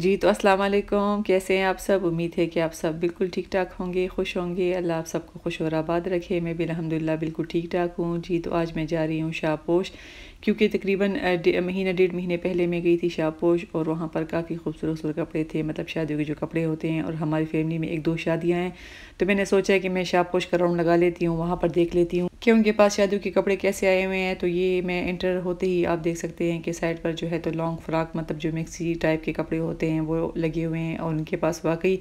जी तो अस्सलाम वालेकुम। कैसे हैं आप सब? उम्मीद है कि आप सब बिल्कुल ठीक ठाक होंगे, खुश होंगे। अल्लाह आप सबको खुश और आबाद रखे। मैं भी अलहमदिल्ला बिल्कुल ठीक ठाक हूँ। जी तो आज मैं जा रही हूँ शाहपोश। क्योंकि तकरीबन महीना, डेढ़ महीने पहले मैं गई थी शाहपोश और वहाँ पर काफ़ी खूबसूरत खूबसूरत कपड़े थे मतलब शादियों के जो कपड़े होते हैं और हमारी फैमिली में एक दो शादियाँ हैं। तो मैंने सोचा कि मैं शाहपोश का राउंड लगा लेती हूँ, वहाँ पर देख लेती हूँ कि उनके पास शादियों के कपड़े कैसे आए हुए हैं। तो ये मैं इंटर होते ही आप देख सकते हैं कि साइड पर जो है तो लॉन्ग फ्रॉक मतलब जो मिक्सी टाइप के कपड़े होते हैं, वो लगे हुए हैं और उनके पास वाकई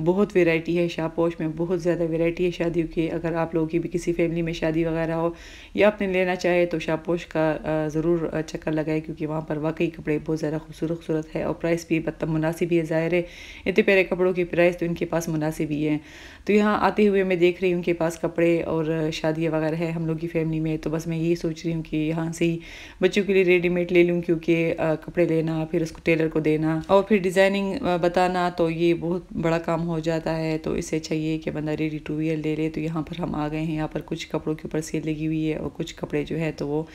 बहुत वेराइटी है शाहपोश में, बहुत ज़्यादा वेराइटी है शादियों की। अगर आप लोगों की भी किसी फैमिली में शादी वगैरह हो या आपने लेना चाहे तो शाहपोश का ज़रूर चक्कर लगाए क्योंकि वहाँ पर वाकई कपड़े बहुत ज़्यादा खूबसूरत खूबसूरत है और प्राइस भी मतलब मुनासिब ही है, ज़ाहिर है। इतने प्यारे कपड़ों की प्राइस तो इनके पास मुनासिब ही है। तो यहाँ आते हुए मैं देख रही हूँ उनके पास कपड़े और शादियाँ वगैरह है हम लोग की फैमिली में। तो बस मैं यही सोच रही हूँ कि यहाँ से ही बच्चों के लिए रेडीमेड ले लूँ क्योंकि कपड़े लेना, फिर उसको टेलर को देना और फिर डिज़ाइनिंग बताना तो ये बहुत बड़ा काम हो जाता है। तो इससे चाहिए कि बंदा रेडी टू वियर ले ले। तो यहाँ पर हम आ गए हैं। यहाँ पर कुछ कपड़ों के ऊपर सेल लगी हुई है और कुछ कपड़े जो है तो वो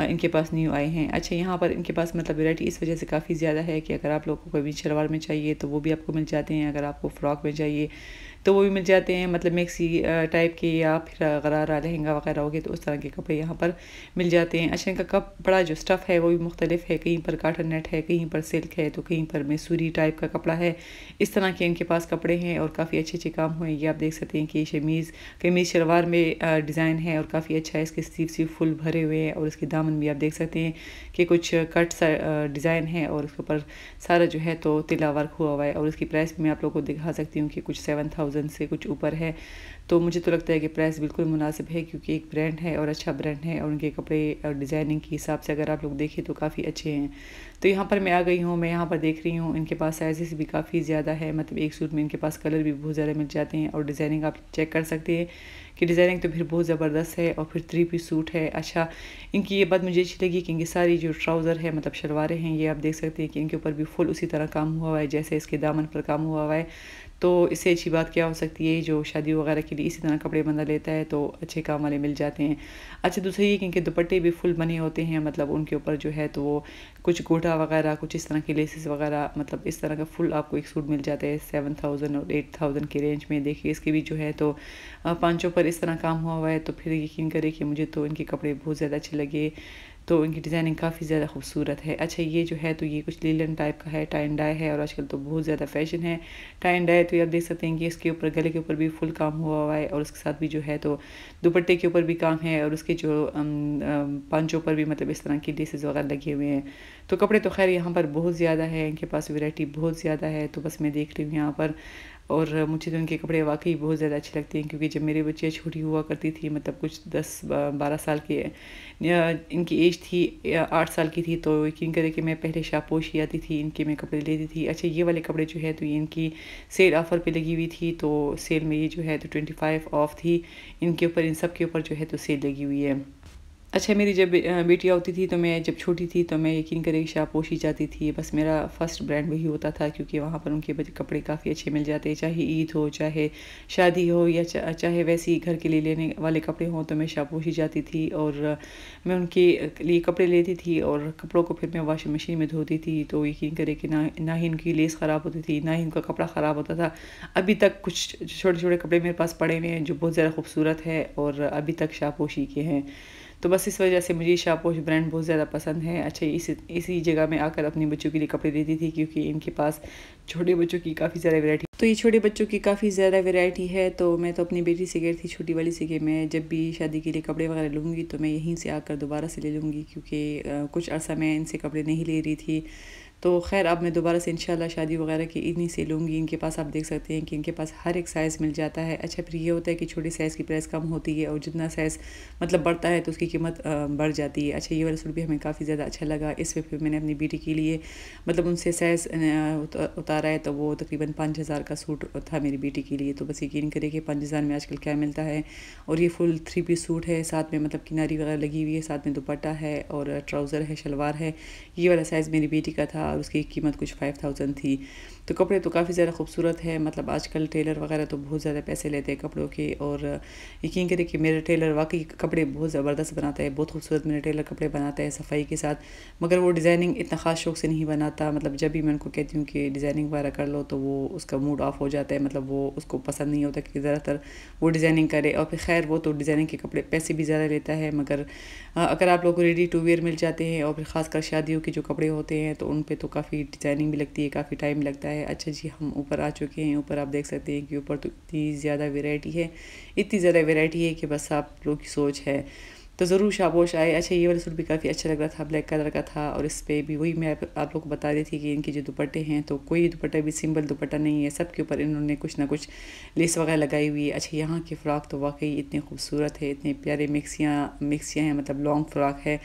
इनके पास न्यू आए हैं। अच्छा यहाँ पर इनके पास मतलब वेराइटी इस वजह से काफ़ी ज़्यादा है कि अगर आप लोगों को कभी शलवार में चाहिए तो वो भी आपको मिल जाते हैं। अगर आपको फ़्रॉक में चाहिए तो वो भी मिल जाते हैं मतलब मिक्सी टाइप के या फिर गरारा लहंगा वगैरह हो गए तो उस तरह के कपड़े यहाँ पर मिल जाते हैं। अच्छा इनका कपड़ा जो स्टफ़ है वो भी मुख्तलिफ़ है, कहीं पर काटन नेट है, कहीं पर सिल्क है तो कहीं पर मैसूरी टाइप का कपड़ा है। इस तरह के इनके पास कपड़े हैं और काफ़ी अच्छे अच्छे काम हुए ये आप देख सकते हैं कि शमीज़, कमीज़ शलवार में डिज़ाइन है और काफ़ी अच्छा है। इसके सीफ सीफ फुल भरे हुए हैं और इसके दामन भी आप देख सकते हैं कि कुछ कट सा डिज़ाइन है और उसके ऊपर सारा जो है तो तिला वर्क हुआ हुआ है और उसकी प्राइस भी मैं आप लोगों को दिखा सकती हूँ कि कुछ सेवन थाउज़ेंड थाउज़ेंड से कुछ ऊपर है तो मुझे तो लगता है कि प्राइस बिल्कुल मुनासिब है क्योंकि एक ब्रांड है और अच्छा ब्रांड है और उनके कपड़े और डिज़ाइनिंग के हिसाब से अगर आप लोग देखें तो काफ़ी अच्छे हैं। तो यहाँ पर मैं आ गई हूँ, मैं यहाँ पर देख रही हूँ, इनके पास साइज़ भी काफ़ी ज़्यादा है मतलब एक सूट में इनके पास कलर भी बहुत ज़्यादा मिल जाते हैं और डिज़ाइनिंग आप चेक कर सकते हैं कि डिज़ाइनिंग तो फिर बहुत ज़बरदस्त है और फिर थ्री पीस सूट है अच्छा। इनकी ये बात मुझे अच्छी लगी कि इनकी सारी जो ट्राउज़र है मतलब शलवारें हैं, ये आप देख सकते हैं कि इनके ऊपर भी फुल उसी तरह काम हुआ हुआ है, जैसे इसके दामन पर काम हुआ हुआ है। तो इससे अच्छी बात क्या हो सकती है? जो शादी वगैरह के लिए इसी तरह कपड़े बंदा लेता है तो अच्छे काम वाले मिल जाते हैं। अच्छा दूसरी ये कि इनके दुपट्टे भी फुल बने होते हैं मतलब उनके ऊपर जो है तो वो कुछ गोटा वगैरह, कुछ इस तरह के लेसेस वगैरह मतलब इस तरह का फुल आपको एक सूट मिल जाता है सेवन थाउज़ेंड और एट थाउज़ेंड के रेंज में। देखिए, इसके भी जो है तो पाँचों पर इस तरह काम हुआ हुआ है तो फिर यकीन करें कि मुझे तो इनके कपड़े बहुत ज़्यादा अच्छे लगे। तो इनकी डिज़ाइनिंग काफ़ी ज़्यादा खूबसूरत है। अच्छा ये जो है तो ये कुछ लीलन टाइप का है टाइन डाई है और आजकल तो बहुत ज़्यादा फ़ैशन है। टाइन डाई तो आप देख सकते हैं कि इसके ऊपर, गले के ऊपर भी फुल काम हुआ हुआ है और उसके साथ भी जो है तो दुपट्टे के ऊपर भी काम है और उसके जो पंचों पर भी मतलब इस तरह की लेसेस वगैरह लगे हुए हैं। तो कपड़े तो खैर यहाँ पर बहुत ज़्यादा है, इनके पास वेराइटी बहुत ज़्यादा है। तो बस मैं देख रही हूँ यहाँ पर और मुझे तो उनके कपड़े वाकई बहुत ज़्यादा अच्छे लगते हैं, क्योंकि जब मेरे बच्चे छोटी हुआ करती थी मतलब कुछ दस बारह साल की इनकी एज थी आठ साल की थी तो यकीन करें कि मैं पहले शापोश ही आती थी, इनके मैं कपड़े लेती थी। अच्छा ये वाले कपड़े जो है तो ये इनकी सेल ऑफ़र पे लगी हुई थी तो सेल में ये जो है तो ट्वेंटी फाइव ऑफ़ थी। इनके ऊपर, इन सब के ऊपर जो है तो सेल लगी हुई है। अच्छा मेरी जब बेटियाँ होती थी तो मैं जब छोटी थी तो मैं यकीन करें शाह पोशी जाती थी। बस मेरा फ़र्स्ट ब्रांड वही होता था क्योंकि वहाँ पर उनके कपड़े काफ़ी अच्छे मिल जाते चाहे ईद हो चाहे शादी हो या चा, चाहे वैसे ही घर के लिए लेने वाले कपड़े हों तो मैं शाह पोशी जाती थी और मैं उनके लिए कपड़े लेती थी और कपड़ों को फिर मैं वॉशिंग मशीन में धोती थी तो यकीन करें कि ना ना ही उनकी लेस ख़राब होती थी ना ही उनका कपड़ा ख़राब होता था। अभी तक कुछ छोटे छोटे कपड़े मेरे पास पड़े हुए हैं जो बहुत ज़्यादा खूबसूरत है और अभी तक शाहपोशी के हैं। तो बस इस वजह से मुझे शापोश ब्रांड बहुत ज़्यादा पसंद है। अच्छा इस, इसी जगह में आकर अपने बच्चों के लिए कपड़े देती थी क्योंकि इनके पास छोटे बच्चों की काफ़ी ज़्यादा वेरायटी तो ये छोटे बच्चों की काफ़ी ज़्यादा वेरायटी है तो मैं तो अपनी बेटी से गई थी, छोटी वाली से गई मैं जब भी शादी के लिए कपड़े वगैरह लूँगी तो मैं यहीं से आकर दोबारा से ले लूँगी क्योंकि कुछ अर्सा मैं इनसे कपड़े नहीं ले रही थी। तो खैर, अब मैं दोबारा से इंशाल्लाह शादी वगैरह की इन्हीं से लूँगी। इनके पास आप देख सकते हैं कि इनके पास हर एक साइज़ मिल जाता है। अच्छा फिर ये होता है कि छोटे साइज़ की प्राइस कम होती है और जितना साइज़ मतलब बढ़ता है तो उसकी कीमत बढ़ जाती है। अच्छा ये वाला सूट भी हमें काफ़ी ज़्यादा अच्छा लगा। इस पर फिर मैंने अपनी बेटी के लिए मतलब उनसे साइज़ उतारा है तो वो तकरीबन पाँच हज़ार का सूट था मेरी बेटी के लिए। तो बस यकीन करें कि पाँच हज़ार में आजकल क्या मिलता है। और ये फुल थ्री पीस सूट है। साथ में मतलब किनारी वगैरह लगी हुई है। साथ में दुपट्टा है और ट्राउज़र है शलवार है। ये वाला साइज़ मेरी बेटी का था। और उसकी कीमत कुछ फाइव थाउज़ेंड थी। तो कपड़े तो काफ़ी ज़्यादा खूबसूरत है मतलब आजकल टेलर वगैरह तो बहुत ज़्यादा पैसे लेते हैं कपड़ों के और यकीन करें कि मेरे टेलर वाकई कपड़े बहुत ज़बरदस्त बनाता है, बहुत खूबसूरत मेरे टेलर कपड़े बनाता है सफ़ाई के साथ, मगर वो डिज़ाइनिंग इतना ख़ास शौक से नहीं बनाता। मतलब जब भी मैं उनको कहती हूँ कि डिज़ाइनिंग वगैरह कर लो तो वो उसका मूड ऑफ़ हो जाता है मतलब वो उसको पसंद नहीं होता कि ज़्यादातर वो डिज़ाइनिंग करे। और फिर खैर, वो तो डिज़ाइनिंग के कपड़े पैसे भी ज़्यादा लेता है, मगर अगर आप लोग को रेडी टू वेयर मिल जाते हैं और फिर ख़ासकर शादियों के जो कपड़े होते हैं तो उन पर तो काफ़ी डिज़ाइनिंग भी लगती है काफ़ी टाइम लगता है। अच्छा जी हम ऊपर आ चुके हैं ऊपर आप देख सकते हैं कि ऊपर तो इतनी ज़्यादा वेराइटी है इतनी ज़्यादा वेराइटी है कि बस आप लोग की सोच है। तो ज़रूर शाबोश आए। अच्छा ये वाला सूट भी काफ़ी अच्छा लग रहा था ब्लैक कलर का था और इस पर भी वही मैं आप, आप लोग को बता रही थी कि इनके जो दुपट्टे हैं तो कोई दुपट्टा भी सिंपल दुपट्टा नहीं है। सब के ऊपर इन्होंने कुछ ना कुछ लेस वगैरह लगाई हुई है। अच्छा यहाँ की फ़्रॉक तो वाकई इतनी खूबसूरत है इतने प्यारे मिक्सियाँ मिक्सियाँ हैं मतलब लॉन्ग फ्रॉक है।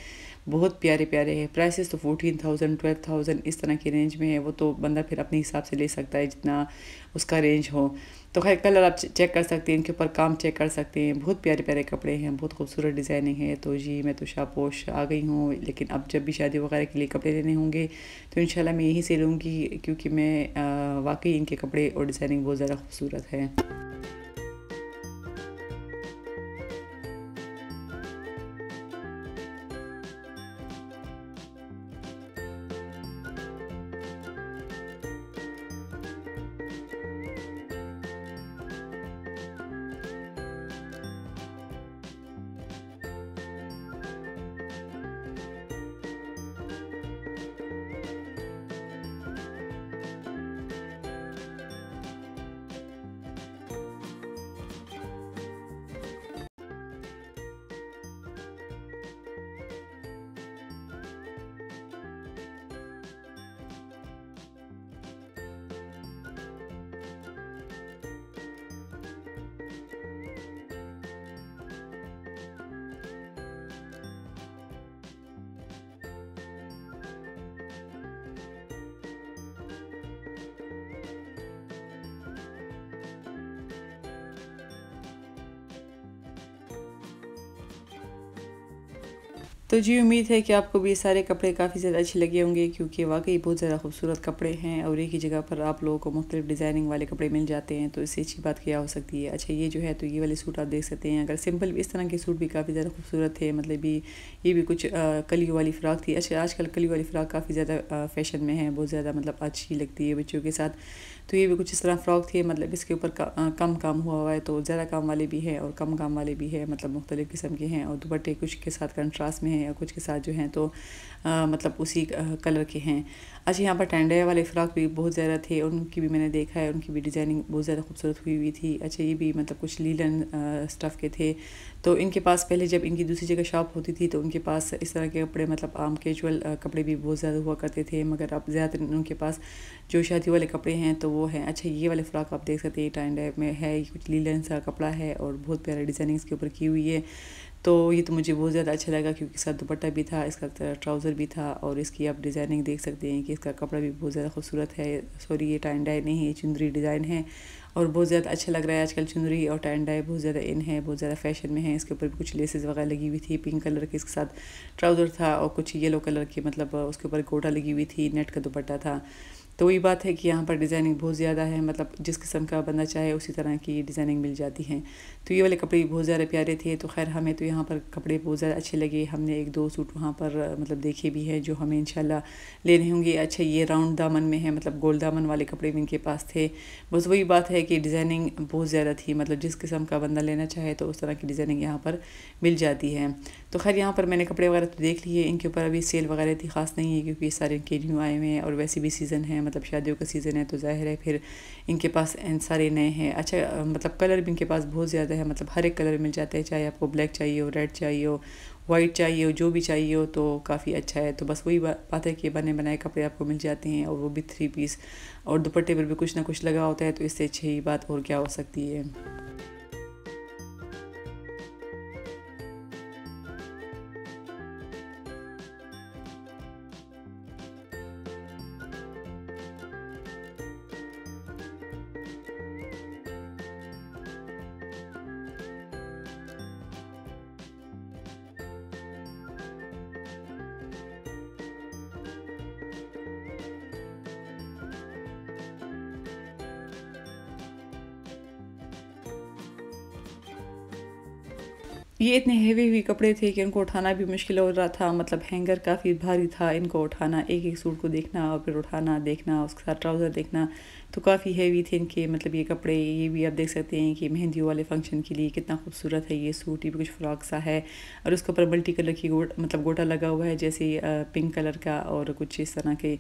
बहुत प्यारे प्यारे हैं। प्राइसेस तो फोर्टीन थाउज़ेंड ट्वेल्व थाउज़ेंड इस तरह की रेंज में है। वो तो बंदा फिर अपने हिसाब से ले सकता है जितना उसका रेंज हो। तो खैर कलर आप चेक कर सकते हैं, इनके ऊपर काम चेक कर सकते हैं। बहुत प्यारे प्यारे कपड़े हैं, बहुत खूबसूरत डिज़ाइनिंग है। तो जी, मैं तो शापोश आ गई हूँ। लेकिन अब जब भी शादी वगैरह के लिए कपड़े लेने होंगे तो इन मैं यहीं से लूँगी, क्योंकि मैं वाकई इनके कपड़े और डिज़ाइनिंग बहुत ज़्यादा खूबसूरत है। तो जी, उम्मीद है कि आपको भी ये सारे कपड़े काफ़ी ज़्यादा अच्छे लगे होंगे, क्योंकि वाकई बहुत ज़्यादा खूबसूरत कपड़े हैं और एक ही जगह पर आप लोगों को मुख्तलिफ़ डिज़ाइनिंग वाले कपड़े मिल जाते हैं तो इससे अच्छी बात क्या हो सकती है? अच्छा ये जो है तो ये वाले सूट आप देख सकते हैं। अगर सिंपल इस तरह के सूट भी काफ़ी ज़्यादा खूबसूरत थे मतलब भी ये भी कुछ कलियों वाली फ़्रॉक थी। अच्छा आजकल कलियों वाली फ़्राक काफ़ी ज़्यादा फ़ैशन में है, बहुत ज़्यादा मतलब अच्छी लगती है बच्चों के साथ। तो ये भी कुछ इस तरह फ़्रॉक थी मतलब इसके ऊपर कम काम हुआ हुआ है तो ज़्यादा काम वाले भी हैं और कम काम वाले भी हैं मतलब मुख्तलिफ़ किस्म के हैं और दुपट्टे कुछ के साथ कंट्रास्ट में हैं या कुछ के साथ जो हैं तो आ, मतलब उसी कलर के हैं। अच्छा यहाँ पर टेंडे वाले फ़्रॉक भी बहुत ज़्यादा थे, उनकी भी मैंने देखा है, उनकी भी डिज़ाइनिंग बहुत ज़्यादा खूबसूरत हुई हुई थी। अच्छा ये भी मतलब कुछ लीलन स्टफ़ के थे। तो इनके पास पहले जब इनकी दूसरी जगह शॉप होती थी तो उनके पास इस तरह के कपड़े मतलब आम कैजुअल कपड़े भी बहुत ज़्यादा हुआ करते थे। मगर अब ज़्यादातर उनके पास जो शादी वाले कपड़े हैं तो वो हैं। अच्छा ये वाले फ़्रॉक आप देख सकते हैं टाइम में है कुछ लीलन सा कपड़ा है और बहुत प्यारा डिज़ाइनिंग इसके ऊपर की हुई है। तो ये तो मुझे बहुत ज़्यादा अच्छा लगा क्योंकि इसका दुपट्टा भी था, इसका ट्राउज़र भी था और इसकी आप डिज़ाइनिंग देख सकते हैं कि इसका कपड़ा भी बहुत ज़्यादा खूबसूरत है। सॉरी, ये टाइन डाई नहीं है चुंदरी डिज़ाइन है और बहुत ज़्यादा अच्छा लग रहा है आजकल चुंदरी और टाइन डाई बहुत ज़्यादा इन है, बहुत ज़्यादा फ़ैशन में है। इसके ऊपर भी कुछ लेसेस वगैरह लगी हुई थी, पिंक कलर के इसके साथ ट्राउज़र था और कुछ येलो कलर की मतलब उसके ऊपर गोटा लगी हुई थी, नेट का दुपट्टा था। तो वही बात है कि यहाँ पर डिज़ाइनिंग बहुत ज़्यादा है मतलब जिस किस्म का बंदा चाहे उसी तरह की डिज़ाइनिंग मिल जाती है। तो ये वाले कपड़े बहुत ज़्यादा प्यारे थे तो खैर हमें तो यहाँ पर कपड़े बहुत ज़्यादा अच्छे लगे। हमने एक दो सूट वहाँ पर मतलब देखे भी हैं जो हमें इंशाल्लाह लेने होंगे। अच्छा ये राउंड दामन में है मतलब गोल दामन वाले कपड़े भी इनके पास थे। बस वही बात है कि डिज़ाइनिंग बहुत ज़्यादा थी मतलब जिस किस्म का बंदा लेना चाहे तो उस तरह की डिज़ाइनिंग यहाँ पर मिल जाती है। तो खैर यहाँ पर मैंने कपड़े वगैरह तो देख लिए, इनके ऊपर अभी सेल वगैरह थी ख़ास नहीं है क्योंकि सारे इनके न्यू आए हुए हैं और वैसे भी सीज़न है मतलब शादियों का सीज़न है तो ज़ाहिर है फिर इनके पास सारे नए हैं। अच्छा मतलब कलर भी इनके पास बहुत ज़्यादा है मतलब हर एक कलर मिल जाता है चाहे आपको ब्लैक चाहिए हो रेड चाहिए हो वाइट चाहिए हो जो भी चाहिए हो तो काफ़ी अच्छा है। तो बस वही बा, बात है कि बने बनाए कपड़े आपको मिल जाते हैं और वो भी थ्री पीस और दुपट्टे पर भी कुछ ना कुछ लगा होता है तो इससे अच्छी बात और क्या हो सकती है। ये इतने हेवी हेवी कपड़े थे कि उनको उठाना भी मुश्किल हो रहा था। मतलब हैंगर काफ़ी भारी था। इनको उठाना एक एक सूट को देखना और फिर उठाना, देखना, उसके साथ ट्राउज़र देखना तो काफ़ी हैवी थे इनके। मतलब ये कपड़े, ये भी आप देख सकते हैं कि मेहंदी वाले फ़ंक्शन के लिए कितना खूबसूरत है ये सूट। ये भी कुछ फ्रॉक सा है। और उसके ऊपर मल्टी कलर की गोट मतलब गोटा लगा हुआ है, जैसे पिंक कलर का और कुछ इस तरह के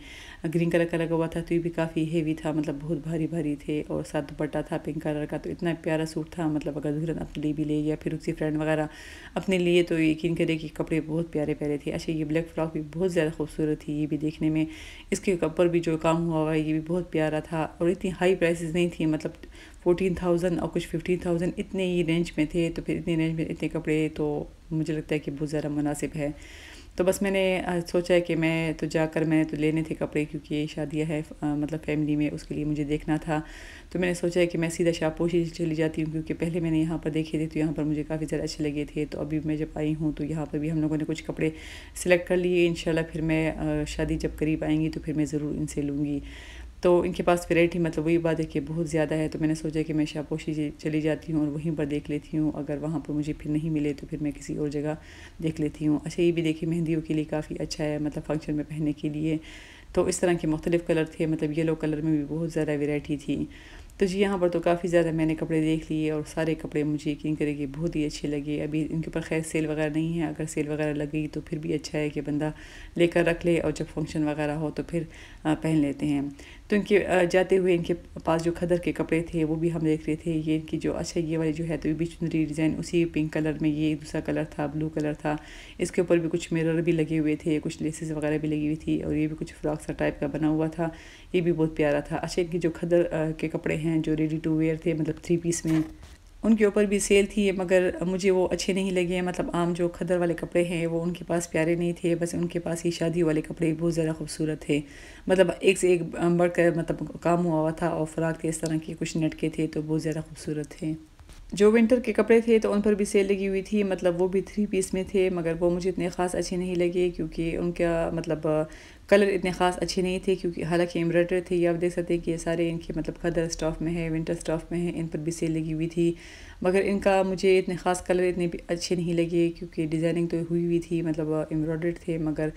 ग्रीन कलर का लगा हुआ था तो ये भी काफ़ी हेवी था। मतलब बहुत भारी भारी थे और साथ दुपट्टा था पिंक कलर का तो इतना प्यारा सूट था। मतलब अगर दुल्हन अपने लिए भी ले या फिर उसकी फ्रेंड वगैरह अपने लिए तो यकीन करें कि कपड़े बहुत प्यारे प्यारे थे। अच्छा ये ब्लैक फ्रॉक भी बहुत ज़्यादा खूबसूरत थी, ये भी देखने में। इसके ऊपर भी जो काम हुआ हुआ है, ये भी बहुत प्यारा था और इतनी हाई प्राइसेस नहीं थी मतलब फोर्टीन थाउज़ेंड और कुछ फिफ्टीन थाउज़ेंड इतने ही रेंज में थे तो फिर इतने रेंज में इतने कपड़े तो मुझे लगता है कि बहुत ज़्यादा मुनासिब है। तो बस मैंने सोचा है कि मैं तो जाकर मैंने तो लेने थे कपड़े क्योंकि ये शादियाँ है मतलब फैमिली में उसके लिए मुझे देखना था। तो मैंने सोचा है कि मैं सीधा शाहपोशी चली जाती हूँ क्योंकि पहले मैंने यहाँ पर देखे थे तो यहाँ पर मुझे काफ़ी ज़्यादा अच्छे लगे थे। तो अभी मैं जब आई हूँ तो यहाँ पर भी हम लोगों ने कुछ कपड़े सेलेक्ट कर लिए। इन फिर मैं शादी जब करीब आएँगी तो फिर मैं ज़रूर इनसे लूँगी। तो इनके पास वैरायटी मतलब वही बात है कि बहुत ज़्यादा है तो मैंने सोचा कि मैं शापोशी चली जाती हूँ और वहीं पर देख लेती हूँ। अगर वहाँ पर मुझे फिर नहीं मिले तो फिर मैं किसी और जगह देख लेती हूँ। अच्छा ये भी देखिए, मेहंदियों के लिए काफ़ी अच्छा है मतलब फ़ंक्शन में पहनने के लिए। तो इस तरह के मुख्तलिफ़ कलर थे मतलब येलो कलर में भी बहुत ज़्यादा वेराइटी थी। तो जी, यहाँ पर तो काफ़ी ज़्यादा मैंने कपड़े देख लिए और सारे कपड़े मुझे यकीन करेगी बहुत ही अच्छे लगे। अभी इनके ऊपर खैर सेल वगैरह नहीं है। अगर सेल वगैरह लग गई तो फिर भी अच्छा है कि बंदा लेकर रख ले और जब फ़ंक्शन वगैरह हो तो फिर पहन लेते हैं। तो इनके जाते हुए इनके पास जो खदर के कपड़े थे वो भी हम देख रहे थे। ये इनकी जो अच्छा ये वाली जो है तो ये भी चुनरी डिज़ाइन उसी पिंक कलर में, ये दूसरा कलर था ब्लू कलर था। इसके ऊपर भी कुछ मिरर भी लगे हुए थे, कुछ लेसेस वगैरह भी लगी हुई थी और ये भी कुछ फ्रॉक सा टाइप का बना हुआ था। ये भी बहुत प्यारा था। अच्छा इनकी जो खदर के कपड़े हैं, जो रेडी टू वेयर थे मतलब थ्री पीस में, उनके ऊपर भी सेल थी, मगर मुझे वो अच्छे नहीं लगे। मतलब आम जो खदर वाले कपड़े हैं, वो उनके पास प्यारे नहीं थे, बस उनके पास ही शादी वाले कपड़े बहुत ज़्यादा खूबसूरत थे। मतलब एक से एक बढ़कर मतलब काम हुआ हुआ था और फ़्राक थे, इस तरह के कुछ नटके थे तो बहुत ज़्यादा खूबसूरत थे। जो विंटर के कपड़े थे तो उन पर भी सेल लगी हुई थी। मतलब वो भी थ्री पीस में थे, मगर वो मुझे इतने ख़ास अच्छे नहीं लगे क्योंकि उनका मतलब कलर इतने ख़ास अच्छे नहीं थे क्योंकि हालाँकि एम्ब्रॉयडर थे। ये आप देख सकते हैं कि ये सारे इनके मतलब खदर स्टॉफ में है विंटर स्टॉफ में है, इन पर भी सेल लगी हुई थी। मगर इनका मुझे इतने ख़ास कलर इतने अच्छे नहीं लगे क्योंकि डिज़ाइनिंग तो हुई हुई थी मतलब एम्ब्रॉयडर थे, मगर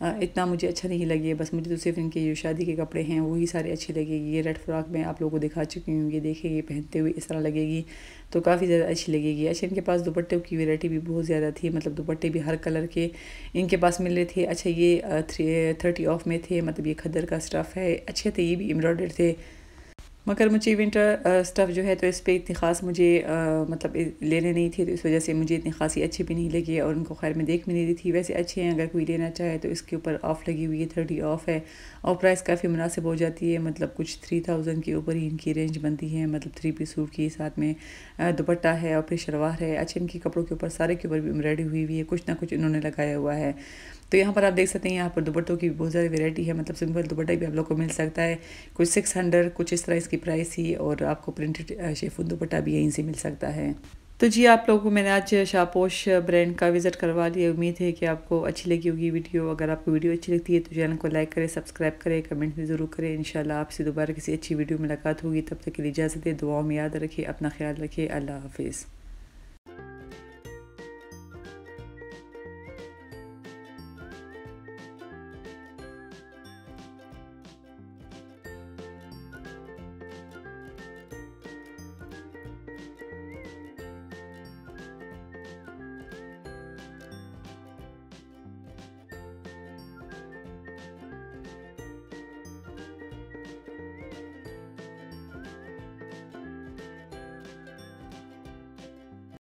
इतना मुझे अच्छा नहीं लगे, बस मुझे तो सिर्फ़ इनके जो शादी के कपड़े हैं, वही सारे अच्छे लगेगी। ये रेड फ्रॉक मैं आप लोगों को दिखा चुकी हूँ, ये देखेंगे पहनते हुए इस तरह लगेगी तो काफ़ी ज़्यादा अच्छी लगेगी। अच्छा इनके पास दुपट्टे की वेराइटी भी बहुत ज़्यादा थी मतलब दुपट्टे भी हर कलर के इनके पास मिल रहे थे। अच्छा ये थ्री थर्टी ऑफ़ में थे मतलब ये खदर का स्टफ़ है। अच्छे थे, ये भी एम्ब्रॉयडर थे। मगर मुझे विंटर स्टफ़ जो है तो इस पर इतनी ख़ास मुझे आ, मतलब लेने नहीं थे तो इस वजह से मुझे इतनी खासी अच्छी भी नहीं लगी और उनको खैर में देख भी नहीं रही थी। वैसे अच्छे हैं अगर कोई लेना चाहे तो इसके ऊपर ऑफ़ लगी हुई है थर्टी ऑफ़ है और प्राइस काफ़ी मुनासिब हो जाती है। मतलब कुछ थ्री थाउज़ेंड के ऊपर ही इनकी रेंज बनती है मतलब थ्री पीस सूट की साथ में दुपट्टा है और फिर शलवार है। अच्छे इनके कपड़ों के ऊपर सारे के ऊपर भी एम्ब्रॉयडरी हुई हुई है कुछ ना कुछ इन्होंने लगाया हुआ है। तो यहाँ पर आप देख सकते हैं, यहाँ पर दुपट्टों की बहुत ज़्यादा वेराइटी है। मतलब सिंपल दुपट्टा भी आप लोग को मिल सकता है। कुछ सिक्स हंड्रेड कुछ इस तरह इसकी प्राइस ही और आपको प्रिंटेड शेफुन दुपट्टा भी यहीं से मिल सकता है। तो जी, आप लोगों को मैंने आज शापोश ब्रांड का विज़िट करवा लिया। उम्मीद है कि आपको अच्छी लगी होगी वीडियो अगर आपको वीडियो अच्छी लगती है तो चैनल को लाइक करें सब्सक्राइब करें कमेंट भी ज़रूर करें। इंशाल्लाह आपसे दोबारा किसी अच्छी वीडियो में मुलाकात होगी। तब तक के लिए इजाज़त है दुआओं में याद रखिए अपना ख्याल रखिए अल्लाह हाफिज़।